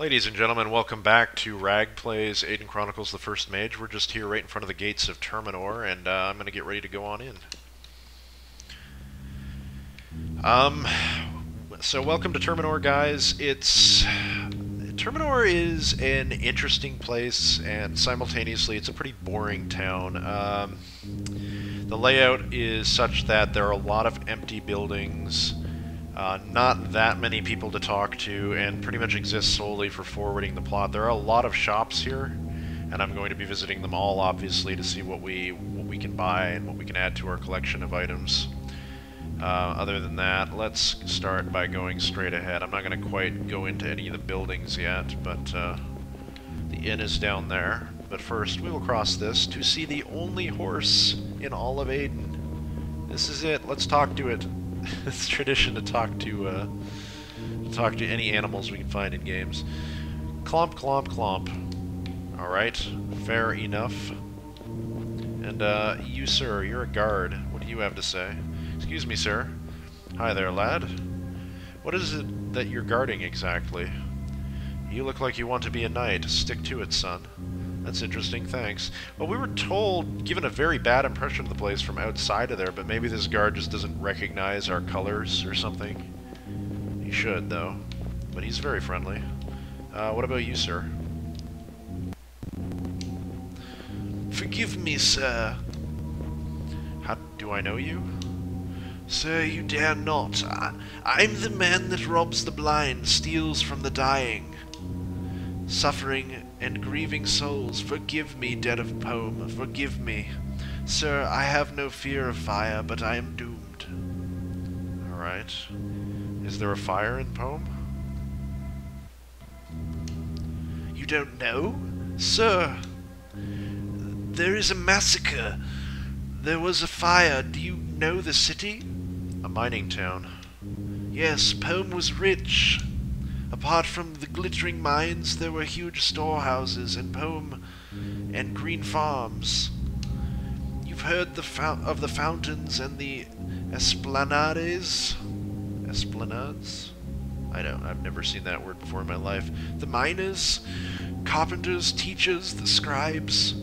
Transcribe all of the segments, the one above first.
Ladies and gentlemen, welcome back to Rag Plays Aidyn Chronicles the First Mage. We're just here right in front of the gates of Terminor, and uh, I'm going to get ready to go on in. Um, so welcome to Terminor, guys. It's... Terminor is an interesting place, and simultaneously it's a pretty boring town. Um, the layout is such that there are a lot of empty buildings, uh, not that many people to talk to, and pretty much exists solely for forwarding the plot. There are a lot of shops here, and I'm going to be visiting them all, obviously, to see what we what we can buy and what we can add to our collection of items. Uh, other than that, let's start by going straight ahead. I'm not going to quite go into any of the buildings yet, but uh, the inn is down there. But first, we will cross this to see the only horse in all of Aidyn. This is it. Let's talk to it. it's tradition to talk to uh, talk to any animals we can find in games. Clomp, clomp, clomp. All right, fair enough. And uh, you, sir, you're a guard. What do you have to say? Excuse me, sir. Hi there, lad. What is it that you're guarding exactly? You look like you want to be a knight. Stick to it, son. That's interesting, thanks. Well, we were told, given a very bad impression of the place from outside of there, but maybe this guard just doesn't recognize our colors or something. He should, though. But he's very friendly. Uh, what about you, sir? Forgive me, sir. How do I know you? Sir, you dare not. I, I'm the man that robs the blind, steals from the dying. Suffering and grieving souls, forgive me, dead of poem, forgive me. Sir, I have no fear of fire, but I am doomed. Alright. Is there a fire in Poem? You don't know? Sir, there is a massacre. There was a fire. Do you know the city? A mining town. Yes, Poem was rich. Apart from the glittering mines, there were huge storehouses and Poem and green farms. You've heard the of the fountains and the esplanades? Esplanades? I don't. I've never seen that word before in my life. The miners, carpenters, teachers, the scribes.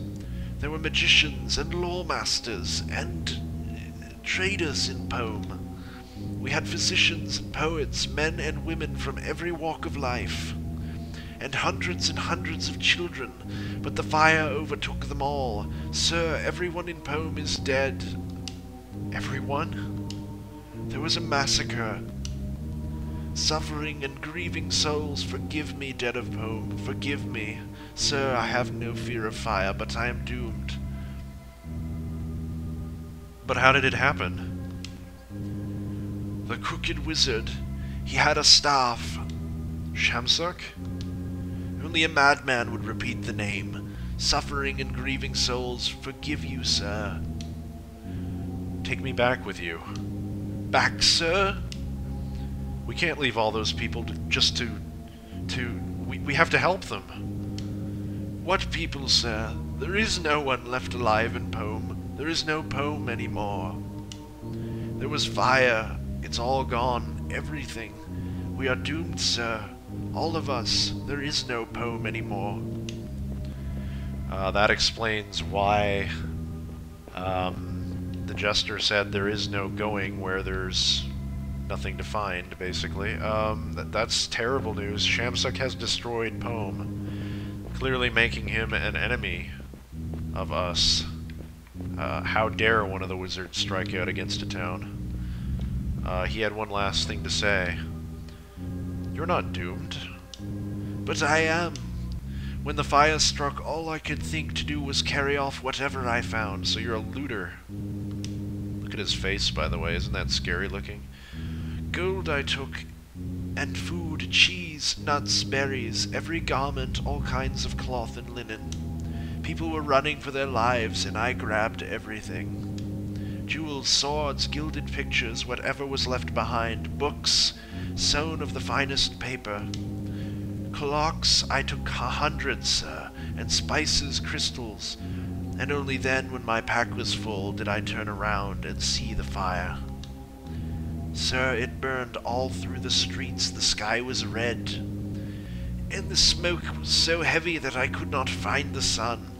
There were magicians and law masters and traders in Poem. We had physicians and poets, men and women from every walk of life, and hundreds and hundreds of children, but the fire overtook them all. Sir, everyone in Poem is dead. Everyone? There was a massacre. Suffering and grieving souls, forgive me, dead of Poem, forgive me. Sir, I have no fear of fire, but I am doomed. But how did it happen? The crooked wizard. He had a staff. Shamsuk? Only a madman would repeat the name. Suffering and grieving souls, forgive you, sir. Take me back with you. Back, sir? We can't leave all those people to, just to... to... We, we have to help them. What people, sir? There is no one left alive in Poem. There is no Poem anymore. There was fire. It's all gone. Everything. We are doomed, sir. All of us. There is no Poem anymore. Uh, that explains why um, the jester said there is no going where there's nothing to find, basically. Um, th that's terrible news. Shamsuk has destroyed Poem, clearly making him an enemy of us. Uh, how dare one of the wizards strike out against a town? Uh, he had one last thing to say. You're not doomed. But I am. When the fire struck, all I could think to do was carry off whatever I found. So you're a looter. Look at his face, by the way. Isn't that scary looking? Gold I took, and food, cheese, nuts, berries, every garment, all kinds of cloth and linen. People were running for their lives, and I grabbed everything. Jewels, swords, gilded pictures, whatever was left behind, books, sewn of the finest paper. Clocks I took a hundred, sir, and spices, crystals, and only then, when my pack was full, did I turn around and see the fire. Sir, it burned all through the streets, the sky was red, and the smoke was so heavy that I could not find the sun.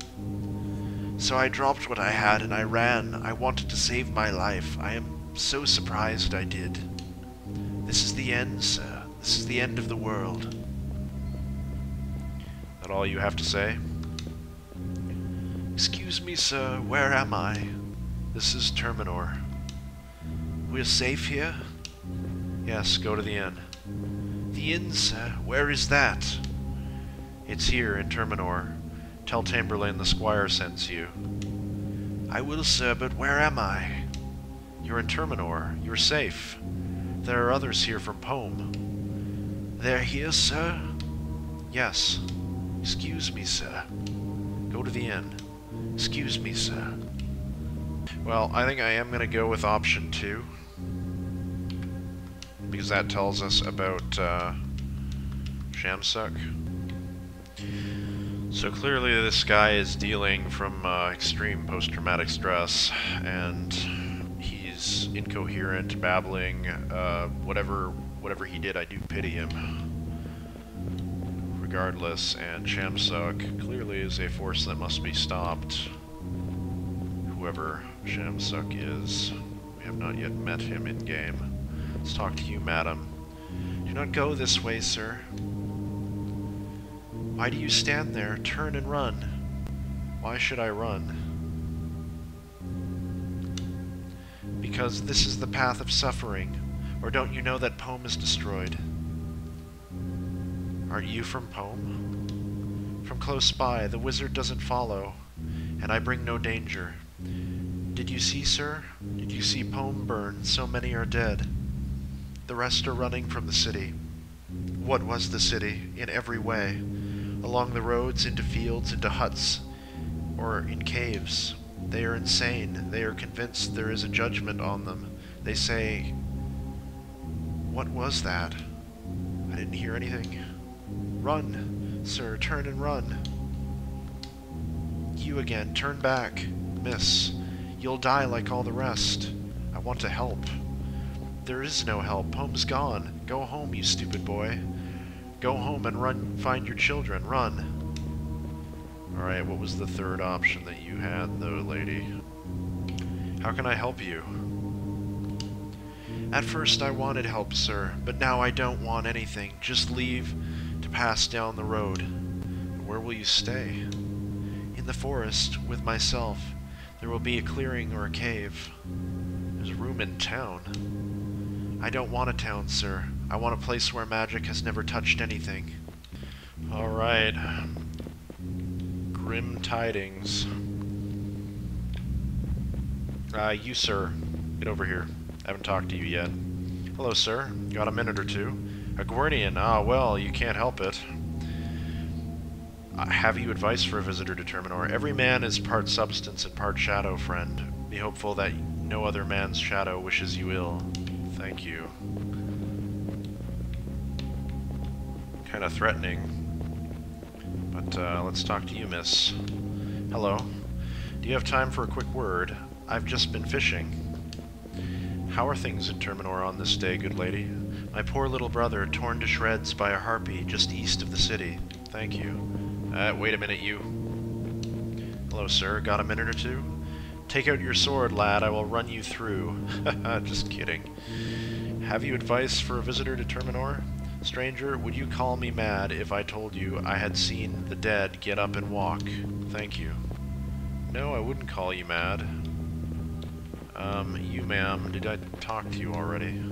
So I dropped what I had and I ran. I wanted to save my life. I am so surprised I did. This is the end, sir. This is the end of the world. That all you have to say? Excuse me, sir, where am I? This is Terminor. We're safe here? Yes, go to the inn. The inn, sir. Where is that? It's here in Terminor. Tell Tamberlane the squire sends you. I will, sir, but where am I? You're in Terminor. You're safe. There are others here from Pome. They're here, sir? Yes. Excuse me, sir. Go to the inn. Excuse me, sir. Well, I think I am going to go with option two. Because that tells us about uh, Shamsuk. So clearly this guy is dealing from uh, extreme post-traumatic stress, and he's incoherent, babbling, uh, whatever whatever he did, I do pity him. Regardless, and Shamsuk clearly is a force that must be stopped. Whoever Shamsuk is, we have not yet met him in-game. Let's talk to you, madam. Do not go this way, sir. Why do you stand there? Turn and run. Why should I run? Because this is the path of suffering. Or don't you know that Poem is destroyed? Aren't you from Poem? From close by, the wizard doesn't follow, and I bring no danger. Did you see, sir? Did you see Poem burn? So many are dead. The rest are running from the city. What was the city? In every way. Along the roads, into fields, into huts, or in caves. They are insane. They are convinced there is a judgment on them. They say, What was that? I didn't hear anything. Run, sir, turn and run. You again, turn back. Miss, you'll die like all the rest. I want to help. There is no help. Home's gone. Go home, you stupid boy. Go home and run, find your children. Run. Alright, what was the third option that you had, though, lady? How can I help you? At first I wanted help, sir, but now I don't want anything. Just leave to pass down the road. Where will you stay? In the forest, with myself. There will be a clearing or a cave. There's room in town. I don't want a town, sir. I want a place where magic has never touched anything. Alright. Grim tidings. Uh, you, sir. Get over here. I haven't talked to you yet. Hello, sir. Got a minute or two? A Gwernian. Ah, well, you can't help it. Uh, have you advice for a visitor to Terminor? Every man is part substance and part shadow, friend. Be hopeful that no other man's shadow wishes you ill. Thank you. Kind of threatening. But uh, let's talk to you, miss. Hello. Do you have time for a quick word? I've just been fishing. How are things in Terminor on this day, good lady? My poor little brother, torn to shreds by a harpy just east of the city. Thank you. Uh, wait a minute, you. Hello, sir. Got a minute or two? Take out your sword, lad. I will run you through. just kidding. Have you advice for a visitor to Terminor? Stranger, would you call me mad if I told you I had seen the dead get up and walk? Thank you. No, I wouldn't call you mad. Um, you, ma'am, did I talk to you already?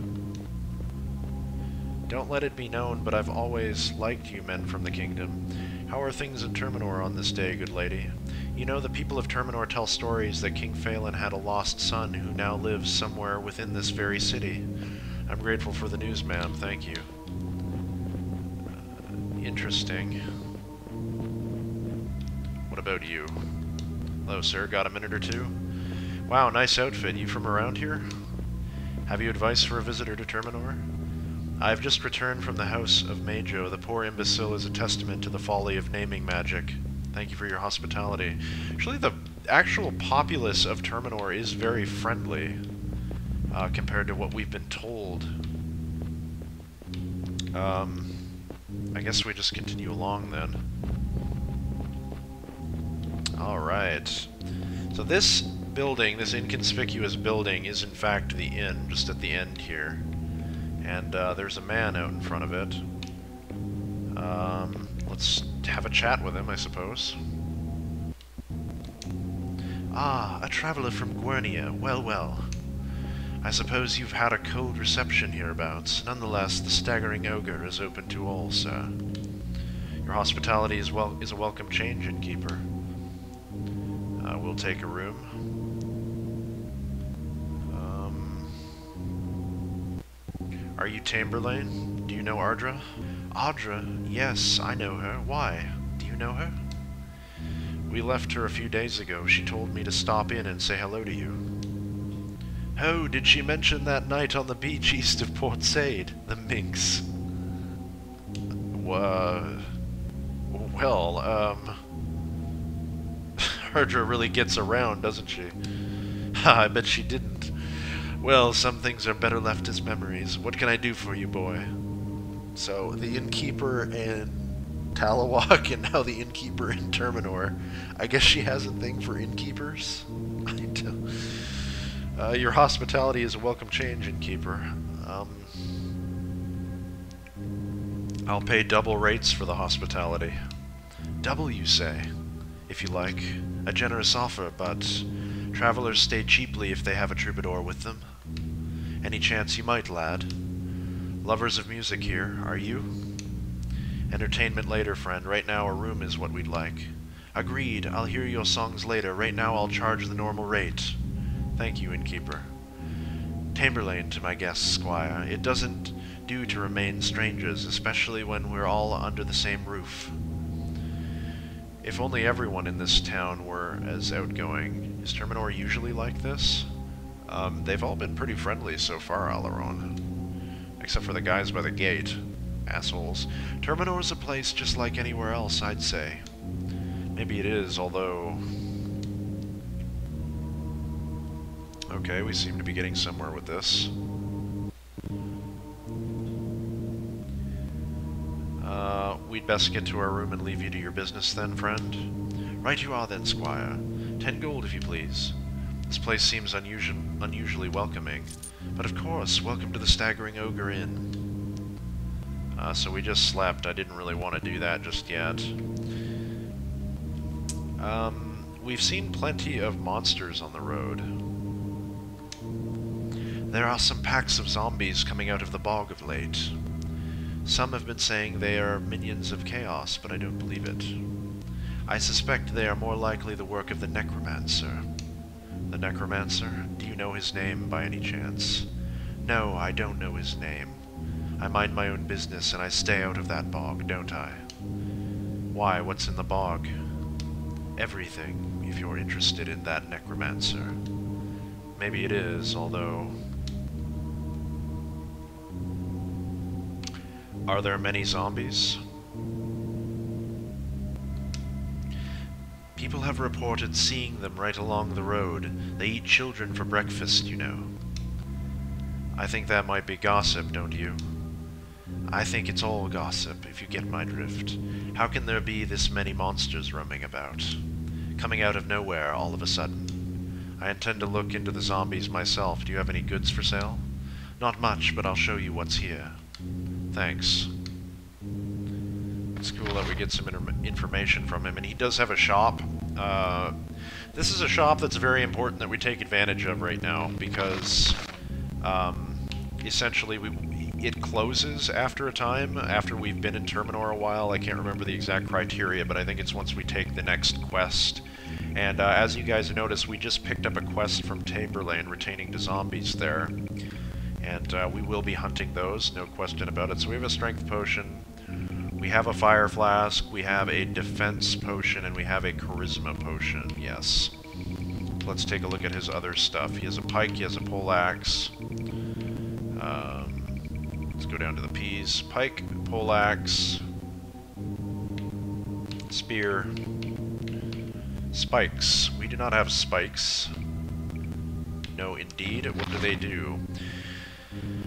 Don't let it be known, but I've always liked you men from the kingdom. How are things in Terminor on this day, good lady? You know, the people of Terminor tell stories that King Phelan had a lost son who now lives somewhere within this very city. I'm grateful for the news, ma'am. Thank you. Interesting. What about you? Hello, sir. Got a minute or two? Wow, nice outfit. You from around here? Have you advice for a visitor to Terminor? I've just returned from the house of Majo. The poor imbecile is a testament to the folly of naming magic. Thank you for your hospitality. Actually, the actual populace of Terminor is very friendly uh, compared to what we've been told. Um, I guess we just continue along then. Alright. So this building, this inconspicuous building, is in fact the inn, just at the end here. And uh, there's a man out in front of it. Um, let's have a chat with him, I suppose. Ah, a traveller from Gwernia. Well, well. I suppose you've had a cold reception hereabouts. Nonetheless, the staggering ogre is open to all, sir. Your hospitality is well is a welcome change, innkeeper. Uh, we'll take a room. Um, are you Tamberlane? Do you know Ardra? Ardra? Yes, I know her. Why? Do you know her? We left her a few days ago. She told me to stop in and say hello to you. Oh, did she mention that night on the beach east of Port Said? The minx. Uh, well, um... Ardra really gets around, doesn't she? I bet she didn't. Well, some things are better left as memories. What can I do for you, boy? So, the innkeeper in Talewok and now the innkeeper in Terminor. I guess she has a thing for innkeepers? Uh, your hospitality is a welcome change, innkeeper. Um, I'll pay double rates for the hospitality. Double, you say? If you like. A generous offer, but travelers stay cheaply if they have a troubadour with them. Any chance you might, lad? Lovers of music here, are you? Entertainment later, friend. Right now a room is what we'd like. Agreed, I'll hear your songs later. Right now I'll charge the normal rate. Thank you, innkeeper. Tamberlane to my guests, squire. It doesn't do to remain strangers, especially when we're all under the same roof. If only everyone in this town were as outgoing. Is Terminor usually like this? Um, they've all been pretty friendly so far, Alaron. Except for the guys by the gate. Assholes. Terminor's a place just like anywhere else, I'd say. Maybe it is, although... Okay, we seem to be getting somewhere with this. Uh, we'd best get to our room and leave you to your business then, friend. Right you are then, squire. Ten gold, if you please. This place seems unusual, unusually welcoming. But of course, welcome to the Staggering Ogre Inn. Uh, so we just slept. I didn't really want to do that just yet. Um, we've seen plenty of monsters on the road. There are some packs of zombies coming out of the bog of late. Some have been saying they are minions of chaos, but I don't believe it. I suspect they are more likely the work of the Necromancer. The Necromancer? Do you know his name by any chance? No, I don't know his name. I mind my own business and I stay out of that bog, don't I? Why, what's in the bog? Everything, if you're interested in that Necromancer. Maybe it is, although Are there many zombies? People have reported seeing them right along the road. They eat children for breakfast, you know. I think that might be gossip, don't you? I think it's all gossip, if you get my drift. How can there be this many monsters roaming about? Coming out of nowhere all of a sudden. I intend to look into the zombies myself. Do you have any goods for sale? Not much, but I'll show you what's here. Thanks. It's cool that we get some information from him, and he does have a shop. Uh, this is a shop that's very important that we take advantage of right now, because um, essentially we, it closes after a time, after we've been in Terminor a while. I can't remember the exact criteria, but I think it's once we take the next quest. And uh, as you guys notice, we just picked up a quest from Tamberlane retaining to zombies there and uh, we will be hunting those, no question about it. So we have a strength potion, we have a fire flask, we have a defense potion, and we have a charisma potion, yes. Let's take a look at his other stuff. He has a pike, he has a poleaxe. Um, let's go down to the P's. Pike, poleaxe, spear, spikes. We do not have spikes. No, indeed. What do they do?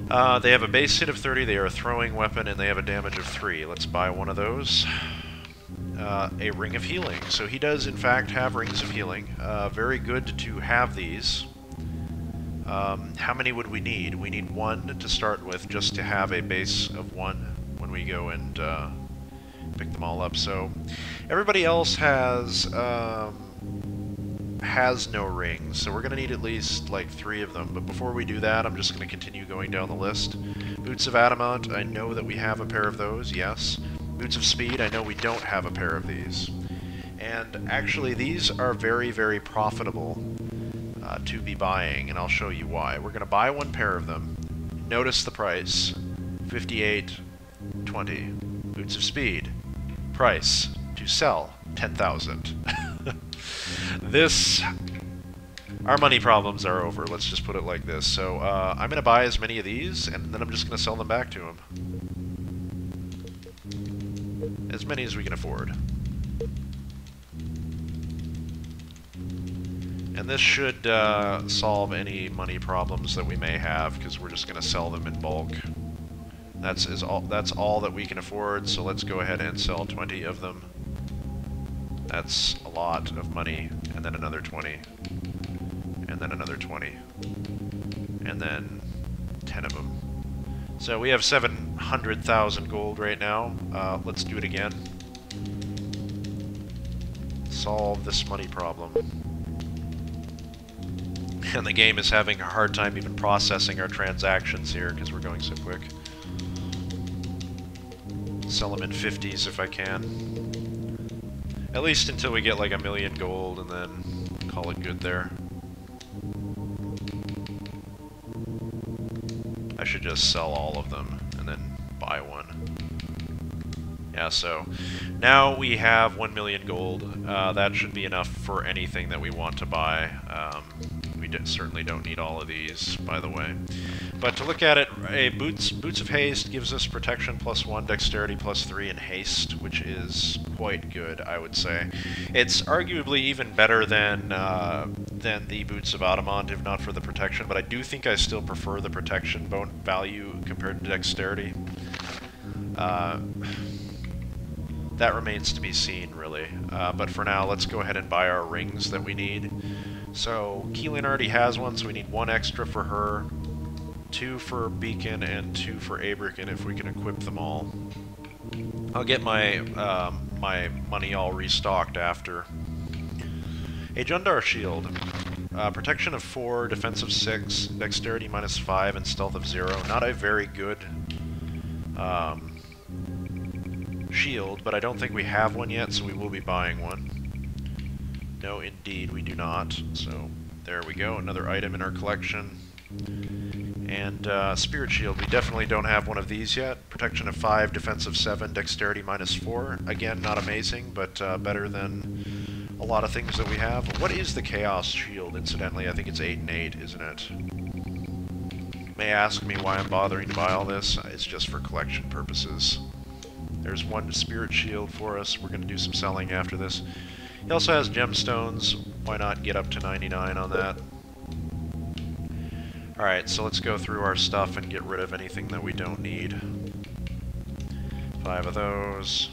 Uh, they have a base hit of 30, they are a throwing weapon, and they have a damage of 3. Let's buy one of those. Uh, a Ring of Healing. So he does, in fact, have Rings of Healing. Uh, very good to have these. Um, how many would we need? We need one to start with, just to have a base of one when we go and uh, pick them all up. So everybody else has um, has no rings, so we're going to need at least like three of them. But before we do that, I'm just going to continue going down the list. Boots of Adamant, I know that we have a pair of those, yes. Boots of Speed, I know we don't have a pair of these. And actually, these are very, very profitable uh, to be buying, and I'll show you why. We're going to buy one pair of them. Notice the price, 58.20. Boots of Speed, price to sell, 10,000. this our money problems are over, let's just put it like this. So, uh, I'm going to buy as many of these, and then I'm just going to sell them back to him. As many as we can afford. And this should uh, solve any money problems that we may have, because we're just going to sell them in bulk. That's, is all, that's all that we can afford, so let's go ahead and sell 20 of them. That's a lot of money, and then another 20, and then another 20, and then 10 of them. So we have 700,000 gold right now. Uh, let's do it again. Solve this money problem. And the game is having a hard time even processing our transactions here because we're going so quick. Sell them in 50s if I can. At least until we get like a million gold and then call it good there. I should just sell all of them and then buy one. Yeah, so now we have 1 million gold. Uh, that should be enough for anything that we want to buy. Um, we certainly don't need all of these, by the way. But to look at it, a Boots, Boots of Haste gives us protection plus 1, dexterity plus 3, and haste, which is quite good, I would say. It's arguably even better than uh, than the Boots of Adamant, if not for the protection, but I do think I still prefer the protection bone value compared to dexterity. Uh, that remains to be seen, really. Uh, but for now, let's go ahead and buy our rings that we need. So, Keelin already has one, so we need one extra for her two for Becan and two for Abrecan if we can equip them all. I'll get my um, my money all restocked after. A Jundar Shield. Uh, protection of 4, defense of 6, dexterity minus 5, and stealth of 0. Not a very good um, shield, but I don't think we have one yet, so we will be buying one. No, indeed, we do not. So, there we go, another item in our collection. And uh, Spirit Shield, we definitely don't have one of these yet. Protection of 5, Defense of 7, Dexterity minus 4. Again, not amazing, but uh, better than a lot of things that we have. What is the Chaos Shield, incidentally? I think it's 8 and 8, isn't it? May ask me why I'm bothering to buy all this. It's just for collection purposes. There's one Spirit Shield for us. We're going to do some selling after this. He also has gemstones. Why not get up to 99 on that? Alright, so let's go through our stuff and get rid of anything that we don't need. Five of those.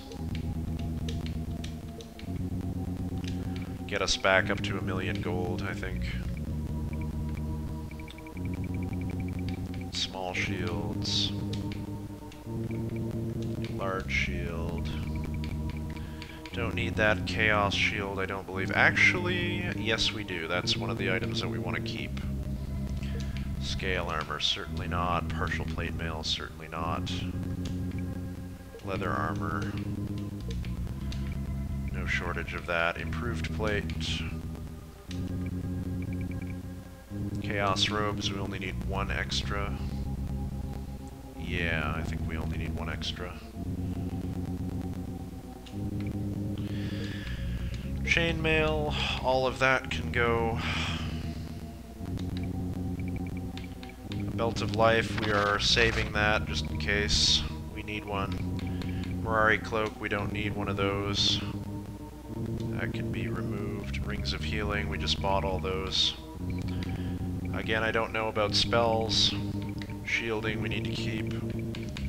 Get us back up to a million gold, I think. Small shields. Large shield. Don't need that Chaos Shield, I don't believe. Actually, yes we do. That's one of the items that we want to keep. Scale armor, certainly not. Partial plate mail, certainly not. Leather armor. No shortage of that. Improved plate. Chaos robes, we only need one extra. Yeah, I think we only need one extra. Chainmail, all of that can go Belt of Life, we are saving that just in case we need one. Mirari Cloak, we don't need one of those. That can be removed. Rings of Healing, we just bought all those. Again, I don't know about spells. Shielding we need to keep.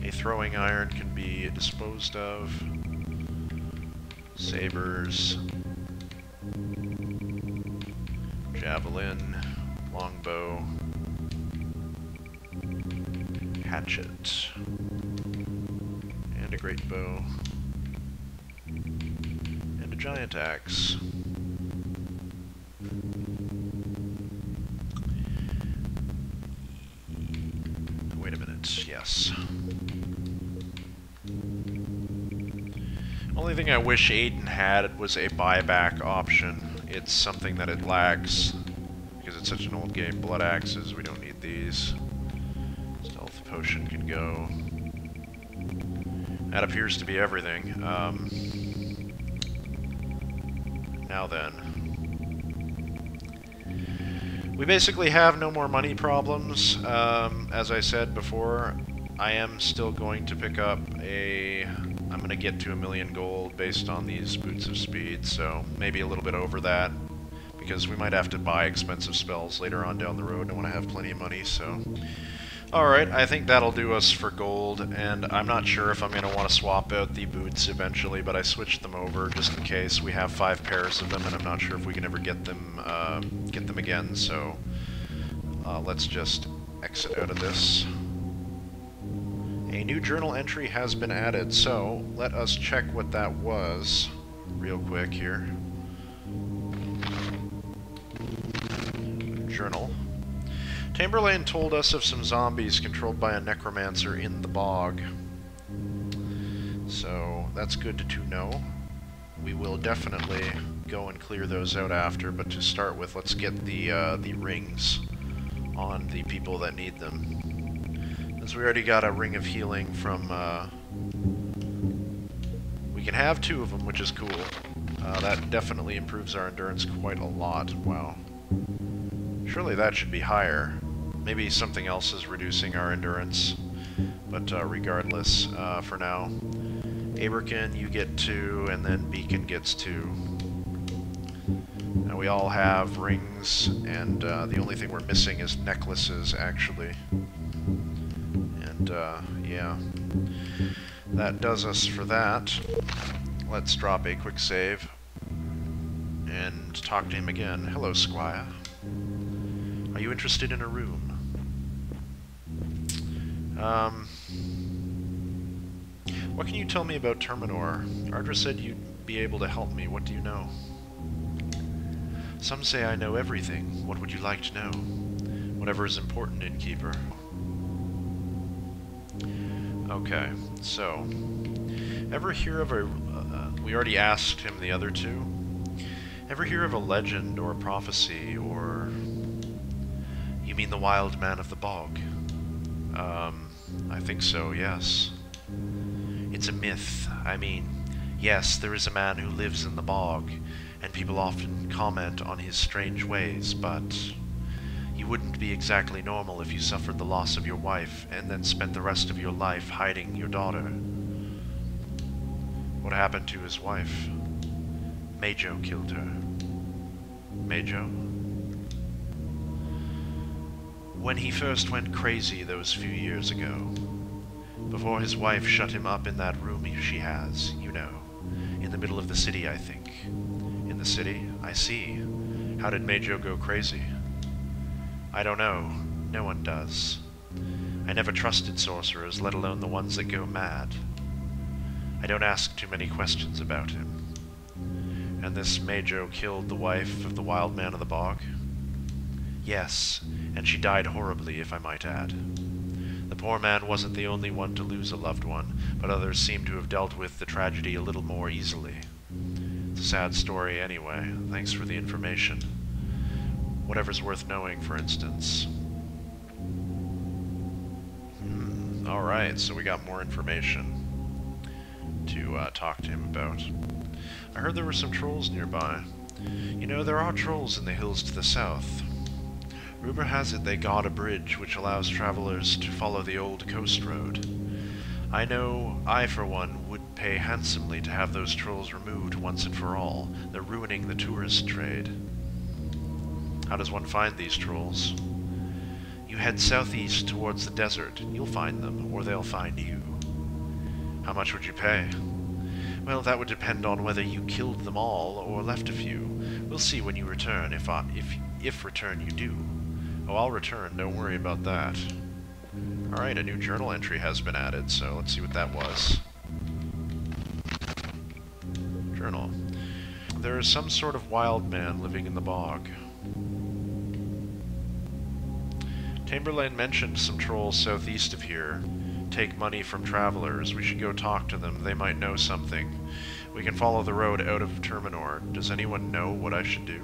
A throwing iron can be disposed of. Sabers. Javelin. Longbow. Hatchet. And a great bow. And a giant axe. Wait a minute, yes. Only thing I wish Aidyn had was a buyback option. It's something that it lacks. Because it's such an old game. Blood axes, we don't need these. Potion can go. That appears to be everything. Um, now then. We basically have no more money problems. Um, as I said before, I am still going to pick up a... I'm going to get to a million gold based on these Boots of Speed, so maybe a little bit over that. Because we might have to buy expensive spells later on down the road. I want to have plenty of money, so... Alright, I think that'll do us for gold, and I'm not sure if I'm going to want to swap out the boots eventually, but I switched them over just in case. We have five pairs of them, and I'm not sure if we can ever get them, uh, get them again, so uh, let's just exit out of this. A new journal entry has been added, so let us check what that was real quick here. Journal. Tamberlane told us of some zombies controlled by a necromancer in the bog. So, that's good to know. We will definitely go and clear those out after, but to start with, let's get the, uh, the rings on the people that need them. As we already got a ring of healing from, uh, We can have two of them, which is cool. Uh, that definitely improves our endurance quite a lot. Wow. Surely that should be higher. Maybe something else is reducing our endurance. But uh, regardless, uh, for now, Abrecan, you get two, and then Becan gets two. Now we all have rings, and uh, the only thing we're missing is necklaces, actually. And, uh, yeah. That does us for that. Let's drop a quick save and talk to him again. Hello, Squire. Are you interested in a room? Um, what can you tell me about Terminor? Ardra said you'd be able to help me. What do you know? Some say I know everything. What would you like to know? Whatever is important, innkeeper. Okay, so... Ever hear of a... Uh, we already asked him the other two. Ever hear of a legend or a prophecy or... You mean the wild man of the bog? Um, I think so, yes. It's a myth. I mean, yes, there is a man who lives in the bog, and people often comment on his strange ways, but you wouldn't be exactly normal if you suffered the loss of your wife and then spent the rest of your life hiding your daughter. What happened to his wife? Majo killed her. Majo? When he first went crazy those few years ago, before his wife shut him up in that room she has, you know, in the middle of the city, I think. In the city? I see. How did Majo go crazy? I don't know. No one does. I never trusted sorcerers, let alone the ones that go mad. I don't ask too many questions about him. And this Majo killed the wife of the wild man of the bog? Yes, and she died horribly, if I might add. The poor man wasn't the only one to lose a loved one, but others seem to have dealt with the tragedy a little more easily. It's a sad story anyway. Thanks for the information. Whatever's worth knowing, for instance. Hmm, Alright, so we got more information to uh, talk to him about. I heard there were some trolls nearby. You know, there are trolls in the hills to the south. Rumor has it they got a bridge which allows travelers to follow the old coast road. I know I, for one, would pay handsomely to have those trolls removed once and for all. They're ruining the tourist trade. How does one find these trolls? You head southeast towards the desert. You'll find them, or they'll find you. How much would you pay? Well, that would depend on whether you killed them all or left a few. We'll see when you return, if I, if if return you do. Oh, I'll return. Don't worry about that. All right, a new journal entry has been added, so let's see what that was. Journal. There is some sort of wild man living in the bog. Tamberlane mentioned some trolls southeast of here. Take money from travelers. We should go talk to them. They might know something. We can follow the road out of Terminor. Does anyone know what I should do?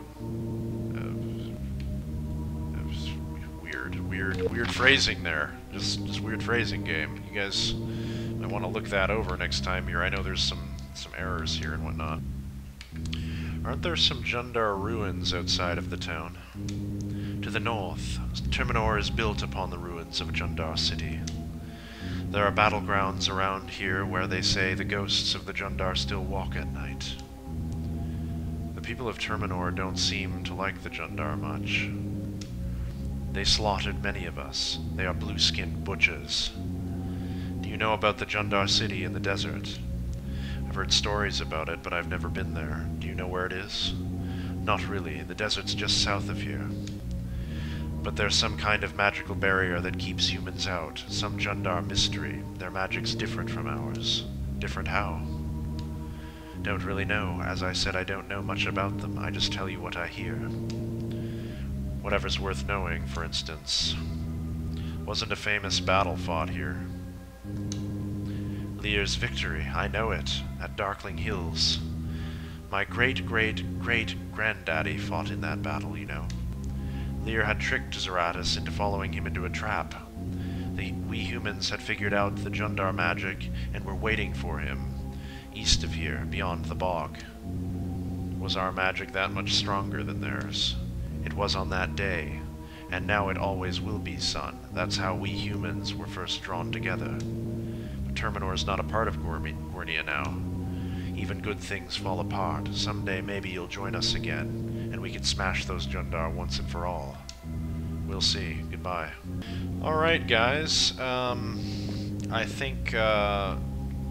Weird, weird, phrasing there. Just, just weird phrasing game. You guys might want to look that over next time here. I know there's some, some errors here and whatnot. Aren't there some Jundar ruins outside of the town? To the north, Terminor is built upon the ruins of a Jundar city. There are battlegrounds around here where they say the ghosts of the Jundar still walk at night. The people of Terminor don't seem to like the Jundar much. They slaughtered many of us. They are blue-skinned butchers. Do you know about the Jundar city in the desert? I've heard stories about it, but I've never been there. Do you know where it is? Not really. The desert's just south of here. But there's some kind of magical barrier that keeps humans out. Some Jundar mystery. Their magic's different from ours. Different how? Don't really know. As I said, I don't know much about them. I just tell you what I hear. Whatever's worth knowing, for instance. Wasn't a famous battle fought here. Lear's victory, I know it, at Darkling Hills. My great-great-great-granddaddy fought in that battle, you know. Lear had tricked Zeratus into following him into a trap. The, we humans had figured out the Jundar magic and were waiting for him, east of here, beyond the bog. Was our magic that much stronger than theirs? It was on that day, and now it always will be, son. That's how we humans were first drawn together. But Terminor is not a part of Gwernia now. Even good things fall apart. Someday maybe you'll join us again, and we can smash those Jundar once and for all. We'll see. Goodbye. Alright, guys. Um, I think uh,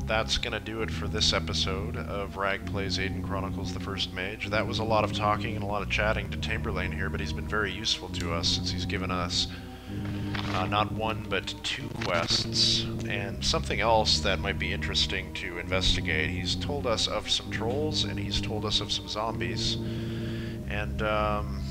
that's going to do it for this episode of Rag Plays Aidyn Chronicles the First Mage. That was a lot of talking and a lot of chatting to Tamberlane here, but he's been very useful to us since he's given us uh, not one but two quests, and something else that might be interesting to investigate. He's told us of some trolls, and he's told us of some zombies, and um,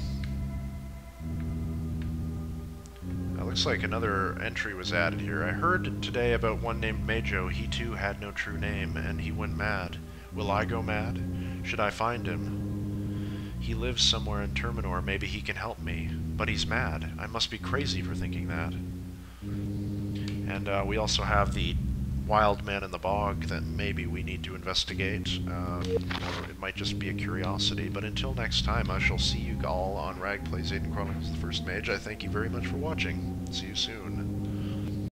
looks like another entry was added here. I heard today about one named Majo. He too had no true name, and he went mad. Will I go mad? Should I find him? He lives somewhere in Terminor. Maybe he can help me. But he's mad. I must be crazy for thinking that. And uh, we also have the wild man in the bog that maybe we need to investigate. Uh, it might just be a curiosity. But until next time, I shall see you all on Rag Plays Aidyn Chronicles the First Mage. I thank you very much for watching. See you soon.